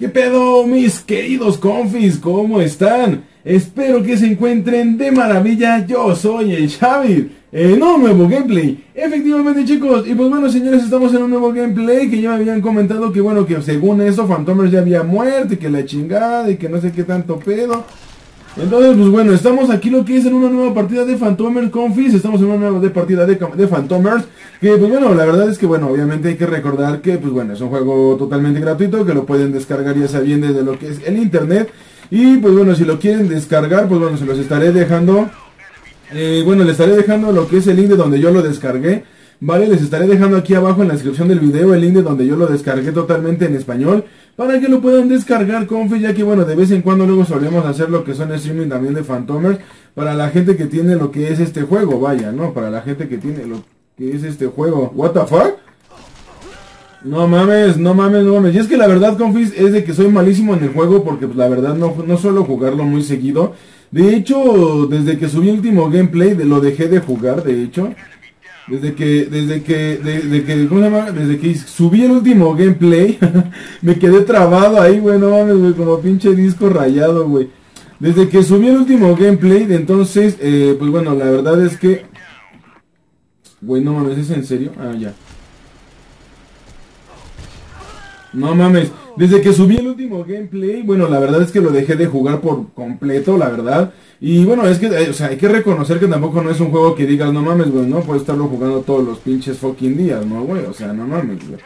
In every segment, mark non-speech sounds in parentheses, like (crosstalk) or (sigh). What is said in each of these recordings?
¿Qué pedo, mis queridos confis? ¿Cómo están? Espero que se encuentren de maravilla. Yo soy el Xavi en un nuevo gameplay. Efectivamente, chicos. Y pues bueno, señores, estamos en un nuevo gameplay que ya me habían comentado que bueno, que según eso, Phantomers ya había muerto y que la chingada y que no sé qué tanto pedo. Entonces, pues bueno, estamos aquí lo que es en una nueva partida de Phantomers Confis, estamos en una nueva partida de, Phantomers, que pues bueno, la verdad es que bueno, obviamente hay que recordar que pues bueno, es un juego totalmente gratuito, que lo pueden descargar ya sabiendo desde lo que es el internet, y pues bueno, si lo quieren descargar, pues bueno, se los estaré dejando, eh, bueno, les estaré dejando lo que es el link de donde yo lo descargué, Vale, les estaré dejando aquí abajo en la descripción del video el link de donde yo lo descargué totalmente en español para que lo puedan descargar confi ya que bueno, de vez en cuando luego solemos hacer lo que son streaming también de Phantomers para la gente que tiene lo que es este juego, vaya, ¿no? Para la gente que tiene lo que es este juego. What the fuck? No mames, no mames, no mames. Y es que la verdad, confis, es de que soy malísimo en el juego porque pues, la verdad no, no suelo jugarlo muy seguido. De hecho, desde que subí el último gameplay, de, lo dejé de jugar, de hecho. Desde que, desde que, desde que, ¿cómo se llama? Desde que subí el último gameplay, (laughs) me quedé trabado ahí, güey, no mames, güey, como pinche disco rayado, güey. Desde que subí el último gameplay, de entonces, eh, pues bueno, la verdad es que, güey, no mames, ¿es en serio? Ah, ya. No mames, desde que subí el último gameplay, bueno, la verdad es que lo dejé de jugar por completo, la verdad. Y bueno, es que, eh, o sea, hay que reconocer que tampoco no es un juego que digas, no mames, güey, no puedes estarlo jugando todos los pinches fucking días, ¿no, güey? O sea, no mames, güey.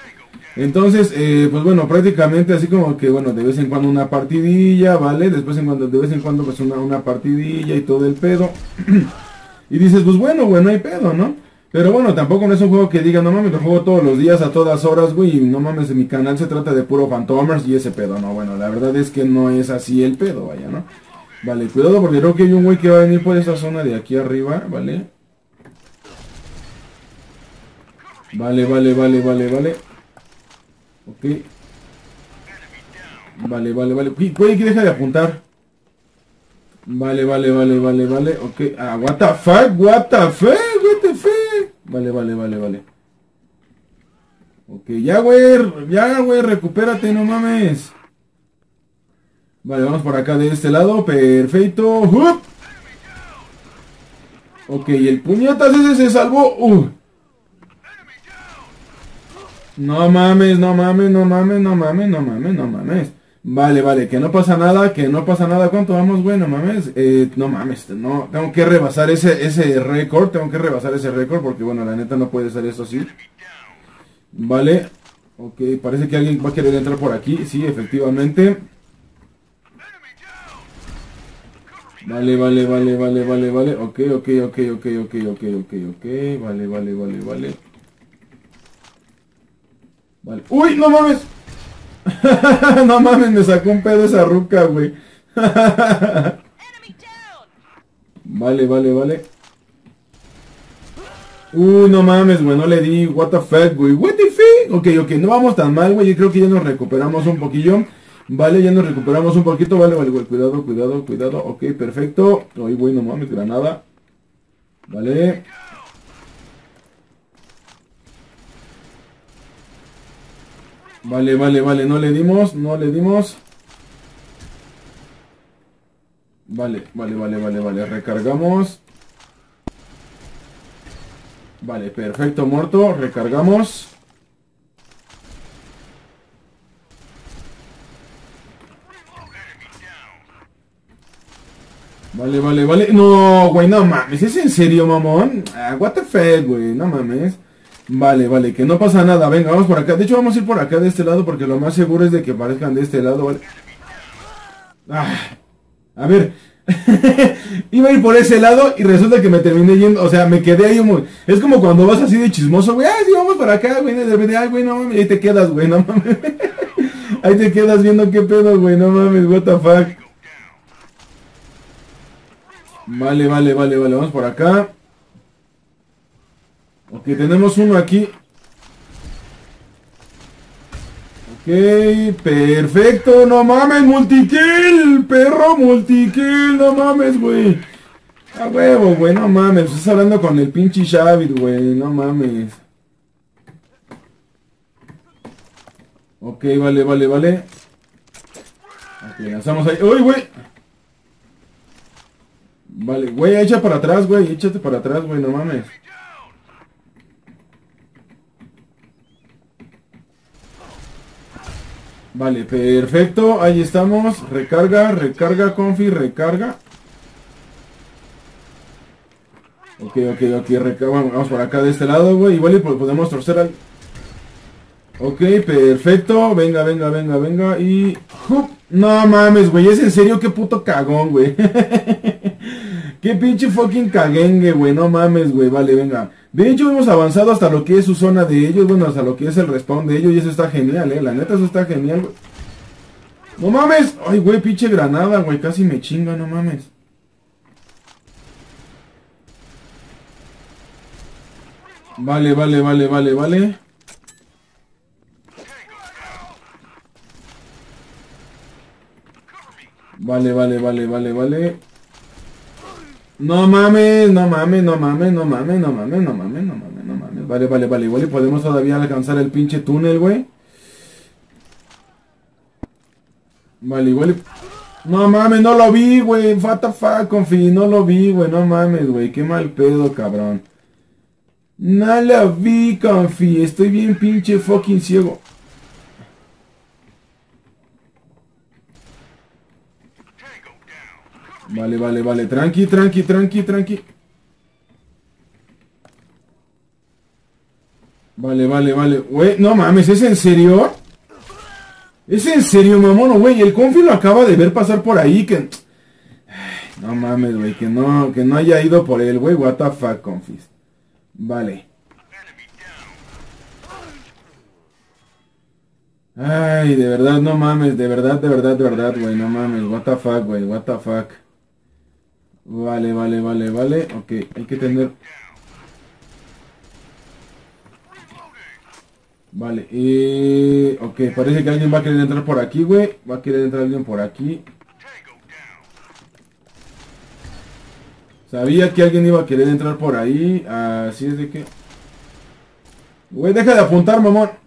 Entonces, eh, pues bueno, prácticamente así como que, bueno, de vez en cuando una partidilla, ¿vale? Después en cuando, de vez en cuando pues una, una partidilla y todo el pedo. (clears throat) y dices, pues bueno, güey, no hay pedo, ¿no? Pero bueno, tampoco no es un juego que diga, no mames, lo juego todos los días a todas horas, güey, y no mames, mi canal se trata de puro Phantomers y ese pedo, no, bueno, la verdad es que no es así el pedo, vaya, ¿no? Vale, cuidado porque creo que hay un güey que va a venir por esa zona de aquí arriba, ¿vale? Vale, vale, vale, vale, vale. Ok. Vale, vale, vale. Güey, que deja de apuntar. Vale, vale, vale, vale, vale. Ok. Ah, what the fuck, what the fuck, what the fuck. Vale, vale, vale, vale. Ok, ya, güey. Ya, güey, recupérate, no mames. Vale, vamos por acá de este lado. Perfecto. Ok, el puñetas ese se salvó. Uh. No mames, no mames, no mames, no mames, no mames, no mames. Vale, vale, que no pasa nada, que no pasa nada. ¿Cuánto vamos, güey? No mames. Eh, no mames, no. Tengo que rebasar ese, ese récord. Tengo que rebasar ese récord porque, bueno, la neta no puede ser esto así. Vale. Ok, parece que alguien va a querer entrar por aquí. Sí, efectivamente. Vale, vale, vale, vale, vale, vale. Ok, ok, ok, ok, ok, ok, ok, ok. Vale, vale, vale, vale. Vale. ¡Uy, no mames! (laughs) no mames, me sacó un pedo esa ruca, güey. (laughs) vale, vale, vale. Uy, no mames, güey, no le di. What the fuck, güey. What the fuck. Ok, ok, no vamos tan mal, güey. Yo creo que ya nos recuperamos un poquillo. Vale, ya nos recuperamos un poquito. Vale, vale, güey. Cuidado, cuidado, cuidado. Ok, perfecto. Uy, güey, no mames, granada. Vale. Vale, vale, vale, no le dimos, no le dimos. Vale, vale, vale, vale, vale, recargamos. Vale, perfecto, muerto, recargamos. Vale, vale, vale. No, güey, no mames. ¿Es en serio, mamón? Ah, what the fuck, güey, no mames. Vale, vale, que no pasa nada. Venga, vamos por acá. De hecho, vamos a ir por acá de este lado porque lo más seguro es de que aparezcan de este lado, ¿vale? Ah, a ver. (laughs) Iba a ir por ese lado y resulta que me terminé yendo. O sea, me quedé ahí muy... Es como cuando vas así de chismoso, güey. Ah, sí, vamos por acá, güey. De repente, ay, güey, no mames. Ahí te quedas, güey, no mames. (laughs) ahí te quedas viendo qué pedo, güey. No mames, what the fuck. Vale, vale, vale, vale. Vamos por acá. Ok, tenemos uno aquí. Ok, perfecto. No mames, multikill. Perro, multikill. No mames, güey. A huevo, güey. No mames. Estás hablando con el pinche Xavi, güey. No mames. Ok, vale, vale, vale. lanzamos ahí. ¡Uy, güey! Vale, güey, echa para atrás, güey. Échate para atrás, güey, no mames. Vale, perfecto. Ahí estamos. Recarga, recarga, confi, recarga. Ok, ok, ok, recarga. Vamos por acá de este lado, güey. Igual y podemos torcer al... Ok, perfecto. Venga, venga, venga, venga. Y... No mames, güey. ¿Es en serio? Qué puto cagón, güey. (laughs) Qué pinche fucking caguengue, güey. No mames, güey. Vale, venga. De hecho, hemos avanzado hasta lo que es su zona de ellos. Bueno, hasta lo que es el respawn de ellos. Y eso está genial, eh. La neta, eso está genial, güey. No mames. Ay, güey, pinche granada, güey. Casi me chinga, no mames. Vale, vale, vale, vale, vale. Vale, vale, vale, vale, vale. No mames, no mames, no mames, no mames, no mames, no mames, no mames, no mames. Vale, vale, vale. Igual y podemos todavía alcanzar el pinche túnel, güey. Vale, igual y... No mames, no lo vi, güey. What the fuck, confi. No lo vi, güey. No mames, güey. Qué mal pedo, cabrón. No lo vi, confi. Estoy bien pinche fucking ciego. Vale, vale, vale. Tranqui, tranqui, tranqui, tranqui. Vale, vale, vale. Güey, no mames, ¿es en serio? ¿Es en serio, mamón? Güey, el confi lo acaba de ver pasar por ahí que... no mames, güey, que no, que no haya ido por él, güey. What the fuck, confis. Vale. Ay, de verdad, no mames, de verdad, de verdad, de verdad, güey, no mames, what the fuck, güey, what the fuck. Vale, vale, vale, vale. Ok, hay que tener... Vale, y... Ok, parece que alguien va a querer entrar por aquí, güey. Va a querer entrar alguien por aquí. Sabía que alguien iba a querer entrar por ahí. Así es de que... Güey, deja de apuntar, mamón.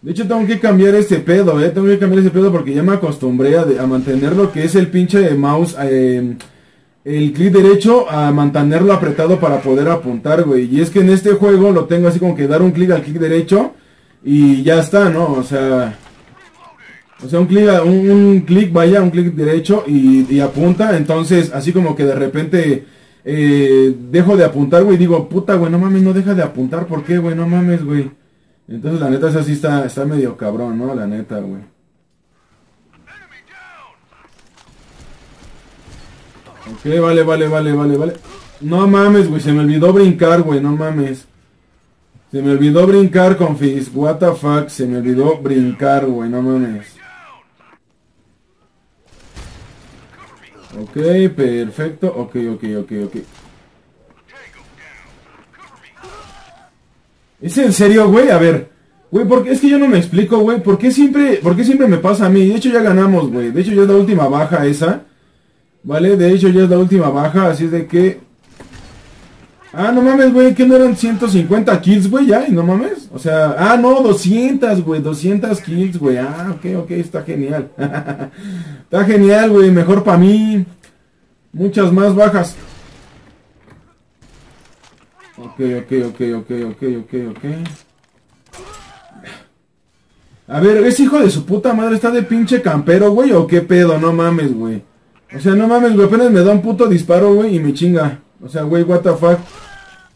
De hecho tengo que cambiar ese pedo, eh. Tengo que cambiar ese pedo porque ya me acostumbré a, mantener lo que es el pinche de mouse, eh, el clic derecho, a mantenerlo apretado para poder apuntar, güey. Y es que en este juego lo tengo así como que dar un clic al clic derecho y ya está, ¿no? O sea... O sea, un clic, un, clic, vaya, un clic derecho y, apunta. Entonces, así como que de repente eh, dejo de apuntar, güey. Digo, puta, güey, no mames, no deja de apuntar. ¿Por qué, güey? No mames, güey. Entonces la neta esa sí está, está medio cabrón, ¿no? La neta, güey. Ok, vale, vale, vale, vale, vale. No mames, güey, se me olvidó brincar, güey, no mames. Se me olvidó brincar, confis. What the fuck, se me olvidó brincar, güey, no mames. Ok, perfecto. Ok, ok, ok, ok. ¿Es en serio, güey? A ver. Güey, porque es que yo no me explico, güey. ¿Por qué siempre, por qué siempre me pasa a mí? De hecho ya ganamos, güey. De hecho ya es la última baja esa. ¿Vale? De hecho ya es la última baja, así es de que... Ah, no mames, güey, que no eran 150 kills, güey, ya, y no mames. O sea, ah, no, 200, güey, 200 kills, güey. Ah, ok, ok, está genial. (laughs) está genial, güey, mejor para mí. Muchas más bajas. Ok, ok, ok, ok, ok, ok, ok. A ver, ¿es hijo de su puta madre? ¿Está de pinche campero, güey? ¿O qué pedo? No mames, güey. O sea, no mames, güey. Apenas me da un puto disparo, güey, y me chinga. O sea, güey, what the fuck.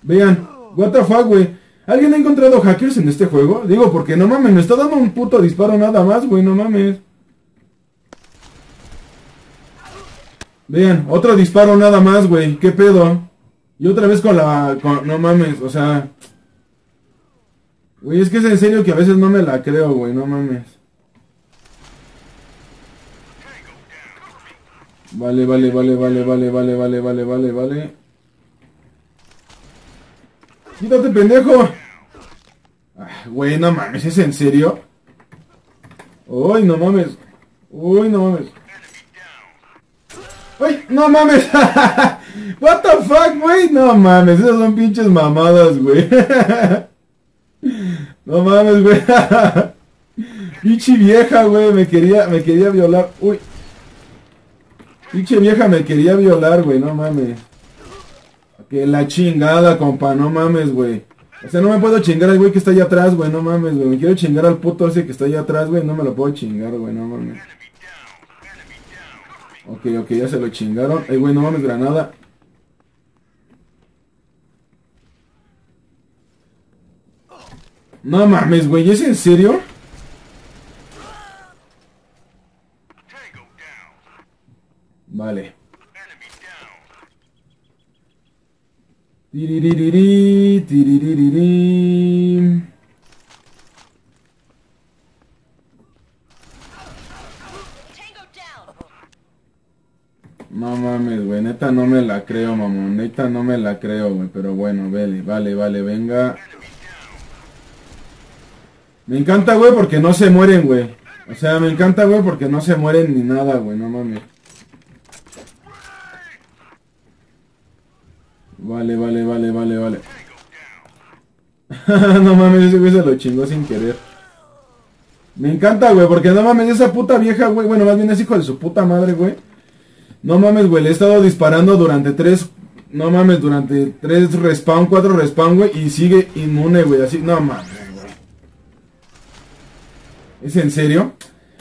Vean, what the fuck, güey. ¿Alguien ha encontrado hackers en este juego? Digo, porque no mames, me está dando un puto disparo nada más, güey, no mames. Vean, otro disparo nada más, güey. ¿Qué pedo? Y otra vez con la... no mames, o sea... Güey, es que es en serio que a veces no me la creo, güey, no mames. Vale, vale, vale, vale, vale, vale, vale, vale, vale, vale. Quítate, pendejo. güey, no mames, ¿es en serio? Uy, no mames. Uy, no mames. Uy, no mames. (laughs) What the fuck, No mames, esas son pinches mamadas, güey. (laughs) no mames, güey. (laughs) Pinche vieja, güey, me quería, me quería violar. Uy. Pinche vieja me quería violar, güey, no mames. Que la chingada, compa, no mames, güey. O sea, no me puedo chingar al güey que está allá atrás, güey, no mames, güey. Me quiero chingar al puto ese que está allá atrás, güey. No me lo puedo chingar, güey, no mames. Ok, ok, ya se lo chingaron. Eh, güey, no mames, granada. No mames, güey, ¿es en serio? Vale. No mames, güey, neta no me la creo, mamón, neta no me la creo, güey, pero bueno, vale, vale, vale, venga. Me encanta, güey, porque no se mueren, güey. O sea, me encanta, güey, porque no se mueren ni nada, güey, no mames. Vale, vale, vale, vale, vale. (laughs) no mames, ese güey se lo chingó sin querer. Me encanta, güey, porque no mames, esa puta vieja, güey, bueno, más bien es hijo de su puta madre, güey. No mames, güey, le he estado disparando durante tres, no mames, durante tres respawn, cuatro respawn, güey, y sigue inmune, güey, así, no mames. ¿Es en serio?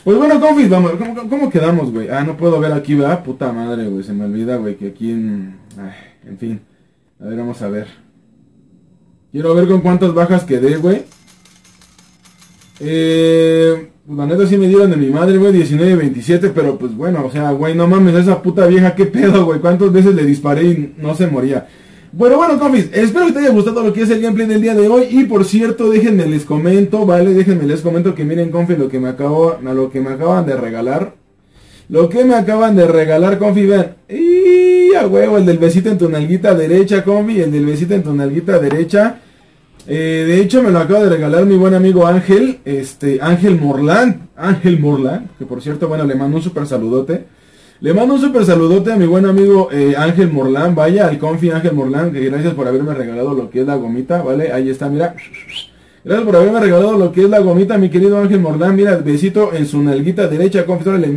Pues bueno, confis, vamos, ¿cómo, cómo quedamos, güey? Ah, no puedo ver aquí, ¿verdad? Puta madre, güey, se me olvida, güey, que aquí en... Ay, en fin. A ver, vamos a ver. Quiero ver con cuántas bajas quedé, güey. Eh... Pues la neta sí me dieron de mi madre, güey, 19-27, pero pues bueno, o sea, güey, no mames, esa puta vieja, qué pedo, güey, cuántas veces le disparé y no se moría. Bueno, bueno, confis, espero que te haya gustado lo que es el gameplay del día de hoy. Y por cierto, déjenme les comento, ¿vale? Déjenme les comento que miren, confis, lo que me acabo, lo que me acaban de regalar. Lo que me acaban de regalar, confi, vean. Y a huevo, el del besito en tu nalguita derecha, confi, el del besito en tu nalguita derecha. Eh, de hecho, me lo acaba de regalar mi buen amigo Ángel, este, Ángel Morland, Ángel Morland, que por cierto, bueno, le mando un super saludote. Le mando un super saludote a mi buen amigo eh, Ángel Morland, vaya, al confi Ángel Morland, que gracias por haberme regalado lo que es la gomita, ¿vale? Ahí está, mira. Gracias por haberme regalado lo que es la gomita, mi querido Ángel Morland, mira, besito en su nalguita derecha, confi, órale,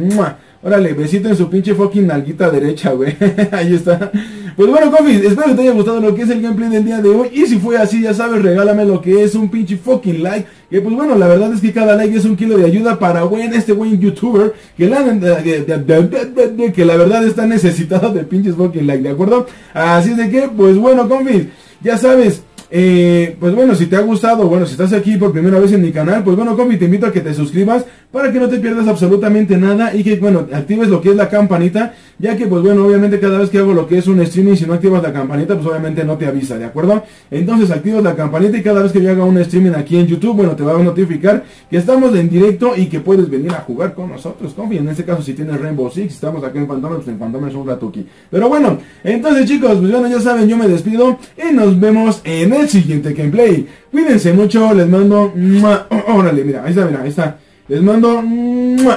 órale, besito en su pinche fucking nalguita derecha, güey. (laughs) Ahí está. Pues bueno, confis, espero que te haya gustado lo que es el gameplay del día de hoy. Y si fue así, ya sabes, regálame lo que es un pinche fucking like. Que pues bueno, la verdad es que cada like es un kilo de ayuda para buen, este buen youtuber. Que la, que la verdad está necesitado de pinches fucking like, ¿de acuerdo? Así de que, pues bueno, confis, ya sabes. Eh, pues bueno, si te ha gustado, bueno, si estás aquí por primera vez en mi canal, pues bueno, compi, te invito a que te suscribas para que no te pierdas absolutamente nada y que, bueno, actives lo que es la campanita, ya que, pues bueno, obviamente cada vez que hago lo que es un streaming, si no activas la campanita, pues obviamente no te avisa, ¿de acuerdo? Entonces activas la campanita y cada vez que yo haga un streaming aquí en YouTube, bueno, te va a notificar que estamos en directo y que puedes venir a jugar con nosotros, compi. En este caso, si tienes Rainbow Six, estamos aquí en Phantom, pues en Phantom es un rato aquí. Pero bueno, entonces chicos, pues bueno, ya saben, yo me despido y nos vemos en el siguiente gameplay. Cuídense mucho, les mando... Órale, mira, ahí está, mira, ahí está. Les mando...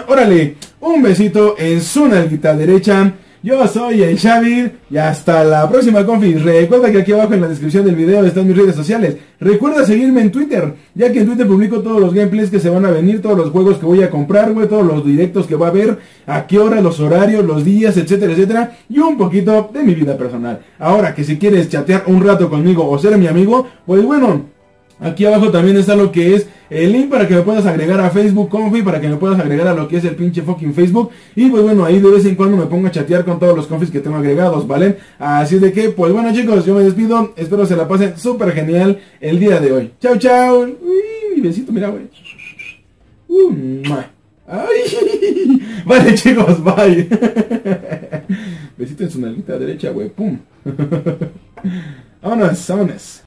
Órale, un besito en su nalguita derecha. Yo soy el Xavi y hasta la próxima confi. Recuerda que aquí abajo en la descripción del video están mis redes sociales. Recuerda seguirme en Twitter, ya que en Twitter publico todos los gameplays que se van a venir, todos los juegos que voy a comprar, güey, todos los directos que va a haber, a qué hora, los horarios, los días, etcétera, etcétera, y un poquito de mi vida personal. Ahora que si quieres chatear un rato conmigo o ser mi amigo, pues bueno, Aquí abajo también está lo que es el link para que me puedas agregar a Facebook Confi, para que me puedas agregar a lo que es el pinche fucking Facebook. Y pues bueno, ahí de vez en cuando me pongo a chatear con todos los confis que tengo agregados, ¿vale? Así de que, pues bueno chicos, yo me despido. Espero se la pasen súper genial el día de hoy. Chao, chao. Uy, besito, mira, güey. Uh, Ay. (laughs) Vale chicos, bye. (laughs) Besito en su nalguita derecha, güey. Pum. (laughs) vámonos, vámonos.